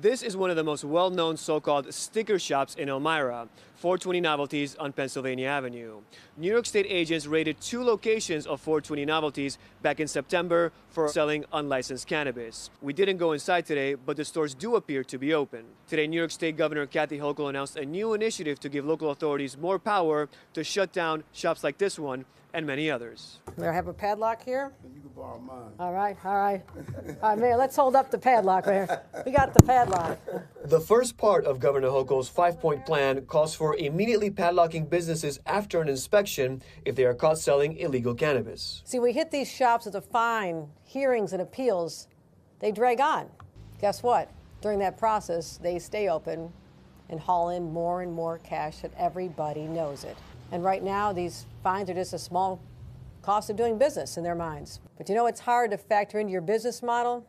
This is one of the most well-known so-called sticker shops in Elmira, 420 Novelties on Pennsylvania Avenue. New York State agents raided two locations of 420 Novelties back in September for selling unlicensed cannabis. We didn't go inside today, but the stores do appear to be open. Today, New York State Governor Kathy Hochul announced a new initiative to give local authorities more power to shut down shops like this one and many others. Do I have a padlock here? You can borrow mine. All right, all right. All right, Mayor, let's hold up the padlock there. We got the padlock. The first part of Governor Hochul's five-point plan calls for immediately padlocking businesses after an inspection if they are caught selling illegal cannabis. See, we hit these shops with a fine, hearings, and appeals. They drag on. Guess what? During that process, they stay open and haul in more and more cash and everybody knows it. And right now, these fines are just a small cost of doing business in their minds. But you know it's hard to factor into your business model?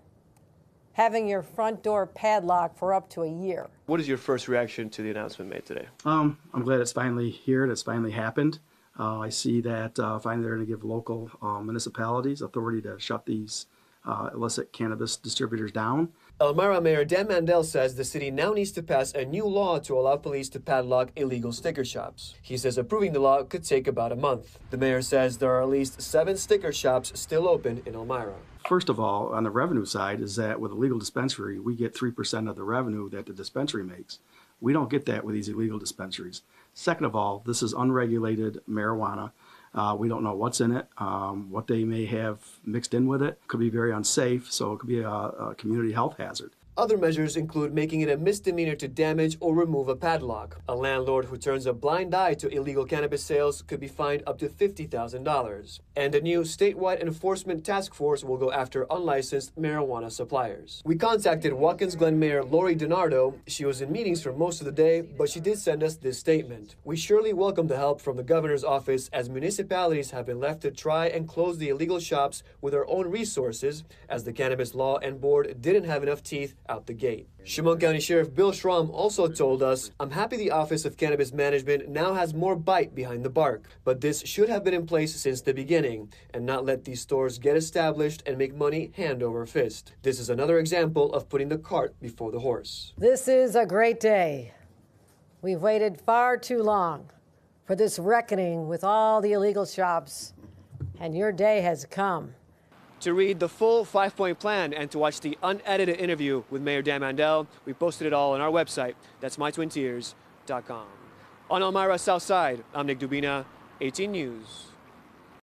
Having your front door padlocked for up to a year. What is your first reaction to the announcement made today? Um, I'm glad it's finally here. It's finally happened. Uh, I see that uh, finally they're going to give local uh, municipalities authority to shut these uh, illicit cannabis distributors down. Elmira Mayor Dan Mandell says the city now needs to pass a new law to allow police to padlock illegal sticker shops. He says approving the law could take about a month. The mayor says there are at least seven sticker shops still open in Elmira. First of all, on the revenue side, is that with a legal dispensary, we get 3% of the revenue that the dispensary makes. We don't get that with these illegal dispensaries. Second of all, this is unregulated marijuana. Uh, we don't know what's in it, um, what they may have mixed in with it. Could be very unsafe, so it could be a, a community health hazard. Other measures include making it a misdemeanor to damage or remove a padlock. A landlord who turns a blind eye to illegal cannabis sales could be fined up to $50,000. And a new statewide enforcement task force will go after unlicensed marijuana suppliers. We contacted Watkins Glen Mayor Lori DiNardo. She was in meetings for most of the day, but she did send us this statement. We surely welcome the help from the governor's office as municipalities have been left to try and close the illegal shops with their own resources, as the Cannabis Law and Board didn't have enough teeth out the gate. Chemung County Sheriff Bill Schrom also told us, I'm happy the Office of Cannabis Management now has more bite behind the bark, but this should have been in place since the beginning and not let these stores get established and make money hand over fist. This is another example of putting the cart before the horse. This is a great day. We've waited far too long for this reckoning with all the illegal shops, and your day has come. To read the full five point plan and to watch the unedited interview with Mayor Dan Mandell, we posted it all on our website. That's mytwintiers.com. On Elmira South Side, I'm Nick Dubina, 18 News.